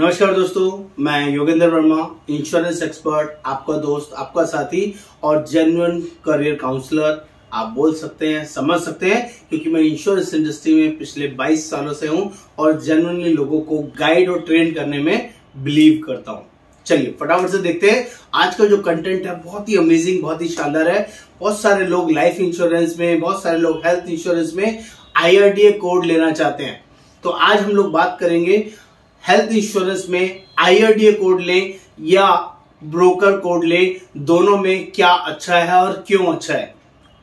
नमस्कार दोस्तों, मैं योगेंद्र वर्मा इंश्योरेंस एक्सपर्ट आपका दोस्त, आपका साथी और जेन्युइन करियर काउंसलर आप बोल सकते हैं, समझ सकते हैं, क्योंकि मैं इंश्योरेंस इंडस्ट्री में पिछले 22 सालों से हूँ और जेन्युइनली लोगों को गाइड और ट्रेन करने में बिलीव करता हूँ। चलिए, फटाफट से देखते हैं। आज का जो कंटेंट है, बहुत ही अमेजिंग बहुत ही शानदार है। बहुत सारे लोग लाइफ इंश्योरेंस में, बहुत सारे लोग हेल्थ इंश्योरेंस में आईआरडीए कोड लेना चाहते हैं। तो आज हम लोग बात करेंगे हेल्थ इंश्योरेंस में आईआरडीए कोड लें या ब्रोकर कोड लें, दोनों में क्या अच्छा है और क्यों अच्छा है?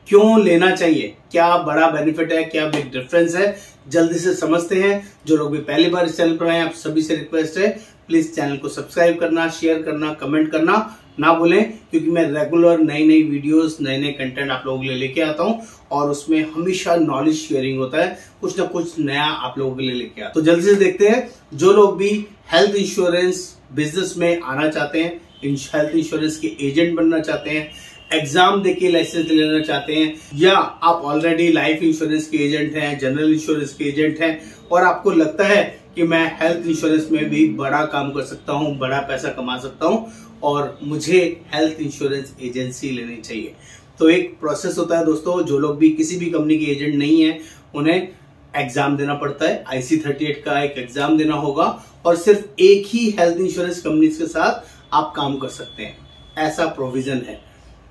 क्यों लेना चाहिए? क्या बड़ा बेनिफिट है? क्या बिग डिफरेंस है? जल्दी से समझते हैं। जो लोग भी पहली बार इस चैनल पर आए आप सभी से रिक्वेस्ट है प्लीज़ चैनल को सब्सक्राइब करना शेयर करना कमेंट करना। ना भूलें, क्योंकि मैं रेगुलर नई नई वीडियोस नए नए कंटेंट आप लोगों के लिए लेके आता हूँ, और उसमें हमेशा नॉलेज शेयरिंग होता है, कुछ ना कुछ नया आप लोगों के लिए लेके आता तो जल्दी से देखते हैं, जो लोग भी हेल्थ इंश्योरेंस बिज़नेस में आना चाहते हैं हेल्थ इंश्योरेंस के एजेंट बनना चाहते हैं एग्ज़ाम देके लाइसेंस लेना चाहते हैं, या आप ऑलरेडी लाइफ इंश्योरेंस के एजेंट हैं जनरल इंश्योरेंस के एजेंट हैं, और आपको लगता है कि मैं हेल्थ इंश्योरेंस में भी बड़ा काम कर सकता हूँ, बड़ा पैसा कमा सकता हूँ और मुझे हेल्थ इंश्योरेंस एजेंसी लेनी चाहिए। तो एक प्रोसेस होता है दोस्तों, जो लोग भी किसी भी कंपनी के एजेंट नहीं है, उन्हें एग्ज़ाम देना पड़ता है। आईसी थर्टी एट का एक एग्ज़ाम देना होगा और सिर्फ़ एक ही हेल्थ इंश्योरेंस कंपनी के साथ आप काम कर सकते हैं। ऐसा प्रोविज़न है।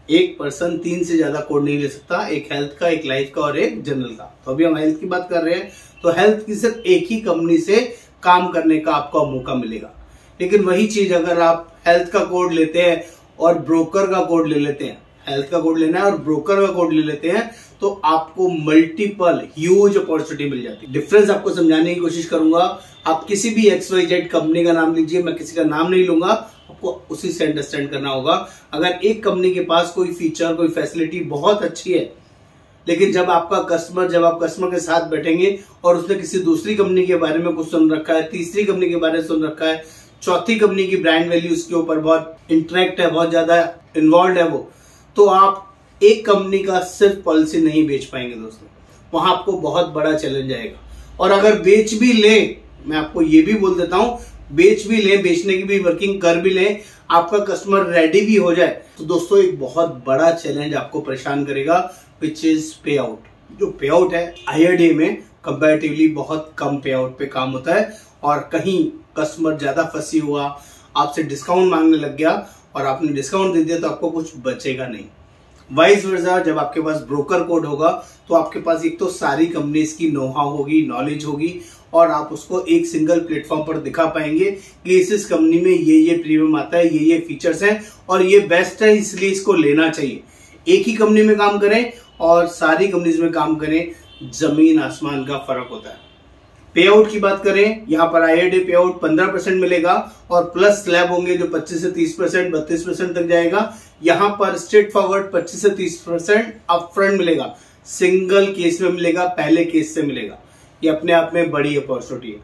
एक पर्सन तीन से ज़्यादा कोड नहीं ले सकता, एक हेल्थ का, एक लाइफ का और एक जनरल का। तो अभी हम हेल्थ की बात कर रहे हैं तो हेल्थ की सिर्फ़ एक ही कंपनी से काम करने का आपको मौका मिलेगा। लेकिन वही चीज़ अगर आप हेल्थ का कोड लेते हैं और ब्रोकर का कोड ले लेते हैं। हेल्थ का कोड लेना है और ब्रोकर का कोड ले लेते हैं तो आपको मल्टीपल ह्यूज अपॉर्चुनिटी मिल जाती है। डिफरेंस आपको समझाने की कोशिश करूँगा। आप किसी भी एक्स वाई जेड कंपनी का नाम लीजिए, मैं किसी का नाम नहीं लूँगा, आपको उसी से अंडरस्टैंड करना होगा। अगर एक कंपनी के पास कोई फीचर कोई फैसिलिटी बहुत अच्छी है, लेकिन जब आपका कस्टमर जब आप कस्टमर के साथ बैठेंगे और उसने किसी दूसरी कंपनी के बारे में कुछ सुन रखा है, तीसरी कंपनी के बारे में सुन रखा है चौथी कंपनी की ब्रांड वैल्यू उसके ऊपर बहुत इंटरेक्ट है, बहुत ज़्यादा इन्वॉल्व है वो। तो आप एक कंपनी का सिर्फ़ पॉलिसी नहीं बेच पाएँगे दोस्तों। वहाँ आपको बहुत बड़ा चैलेंज आएगा। और अगर बेच भी ले, मैं आपको ये भी बोल देता हूँ, बेच भी ले, बेचने की भी वर्किंग कर भी ले, आपका कस्टमर रेडी भी हो जाए तो दोस्तों एक बहुत बड़ा चैलेंज आपको परेशान करेगा विच इज़ पे आउट जो पे आउट है आईआरडी में कंपेरेटिवली बहुत कम पे आउट पे काम होता है, और कहीं कस्टमर ज़्यादा फंसी हुआ, आपसे डिस्काउंट मांगने लग गया और आपने डिस्काउंट दे दिया तो आपको कुछ बचेगा नहीं। वाइस वर्जा जब आपके पास ब्रोकर कोड होगा तो आपके पास एक तो सारी कंपनीज़ की नोहा होगी नॉलेज होगी और आप उसको एक सिंगल प्लेटफॉर्म पर दिखा पाएँगे कि इस इस कंपनी में ये ये प्रीमियम आता है, ये ये फीचर्स हैं और ये बेस्ट है, इसलिए इसको लेना चाहिए। एक ही कंपनी में काम करें और सारी कंपनीज़ में काम करें, ज़मीन आसमान का फ़र्क होता है। पे आउट की बात करें, यहाँ पर आईआईडी पे आउट पंद्रह परसेंट मिलेगा और प्लस स्लैब होंगे जो 25 से 30 परसेंट बत्तीस परसेंट तक जाएगा। यहाँ पर स्ट्रेट फॉरवर्ड 25 से 30 परसेंट अप फ्रंट मिलेगा। सिंगल केस में मिलेगा, पहले केस से मिलेगा। ये अपने आप में बड़ी अपॉर्चुनिटी है।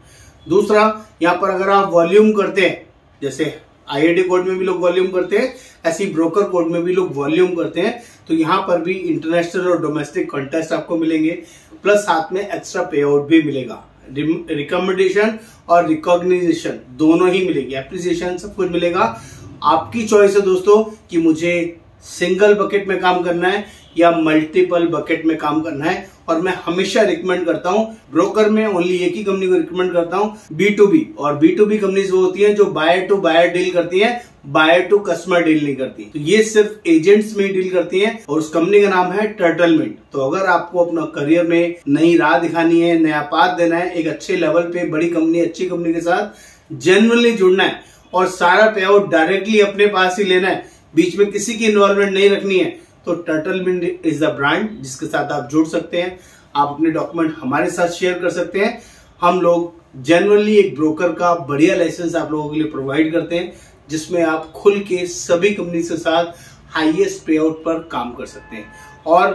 दूसरा, यहाँ पर अगर आप वॉल्यूम करते हैं, जैसे आईआईडी कोड में भी लोग वॉल्यूम करते हैं, ऐसी ब्रोकर कोड में भी लोग वॉल्यूम करते हैं तो यहाँ पर भी इंटरनेशनल और डोमेस्टिक कॉन्टेस्ट आपको मिलेंगे प्लस साथ में एक्स्ट्रा पे आउट भी मिलेगा। रिकमेंडेशन और रिकॉग्निशन दोनों ही मिलेगी। एप्रिसिएशन सब कुछ मिलेगा। आपकी चॉइस है दोस्तों कि मुझे सिंगल बकेट में काम करना है या मल्टीपल बकेट में काम करना है, और मैं हमेशा रिकमेंड करता हूँ ब्रोकर में ओनली एक ही कंपनी को रिकमेंड करता हूँ बी टू बी और बी टू बी कंपनीज़ वो होती हैं जो बायर टू बायर डील करती हैं बायर टू कस्टमर डील नहीं करती। तो ये सिर्फ़ एजेंट्स में डील करती हैं, और उस कंपनी का नाम है टर्टल टर्टलमेंट तो अगर आपको अपना करियर में नई राह दिखानी है, नया पाथ देना है, एक अच्छे लेवल पे बड़ी कंपनी अच्छी कंपनी के साथ जेनुअनली जुड़ना है, और सारा पे डायरेक्टली अपने पास ही लेना है बीच में किसी की इन्वॉल्वमेंट नहीं रखनी है तो टर्टलमेंट इज़ द ब्रांड जिसके साथ आप जुड़ सकते हैं। आप अपने डॉक्यूमेंट हमारे साथ शेयर कर सकते हैं। हम लोग जनरली एक ब्रोकर का बढ़िया लाइसेंस आप लोगों के लिए प्रोवाइड करते हैं, जिसमें आप खुल के सभी कंपनी के साथ हाईएस्ट पे आउट पर काम कर सकते हैं। और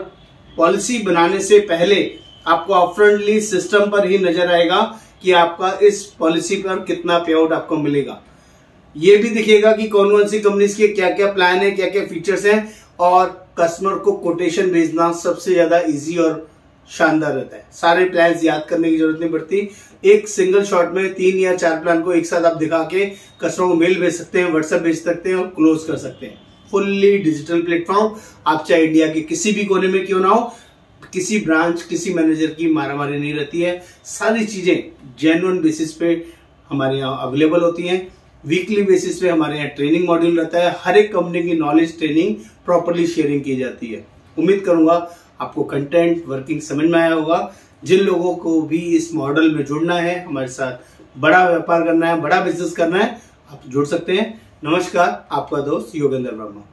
पॉलिसी बनाने से पहले आपको अपफ्रंटली सिस्टम पर ही नज़र आएगा कि आपका इस पॉलिसी पर कितना पे आउट आपको मिलेगा। ये भी दिखेगा कि कौन कौन सी कंपनीज़ के क्या क्या प्लान है क्या क्या फीचर्स हैं और कस्टमर को कोटेशन भेजना सबसे ज़्यादा इजी और शानदार रहता है। सारे प्लान याद करने की ज़रूरत नहीं पड़ती। एक सिंगल शॉट में तीन या चार प्लान को एक साथ आप दिखा के कस्टमर को मेल भेज सकते हैं व्हाट्सएप भेज सकते हैं और क्लोज कर सकते हैं। फुल्ली डिजिटल प्लेटफॉर्म आप चाहे इंडिया के किसी भी कोने में क्यों ना हो, किसी ब्रांच किसी मैनेजर की मारामारी नहीं रहती है। सारी चीज़ें जेन्युन बेसिस पे हमारे यहाँ अवेलेबल होती हैं। वीकली बेसिस पे हमारे यहाँ ट्रेनिंग मॉड्यूल रहता है। हर एक कंपनी की नॉलेज ट्रेनिंग प्रॉपरली शेयरिंग की जाती है। उम्मीद करूँगा आपको कंटेंट वर्किंग समझ में आया होगा। जिन लोगों को भी इस मॉडल में जुड़ना है, हमारे साथ बड़ा व्यापार करना है, बड़ा बिज़नेस करना है, आप जुड़ सकते हैं। नमस्कार, आपका दोस्त योगेंद्र वर्मा।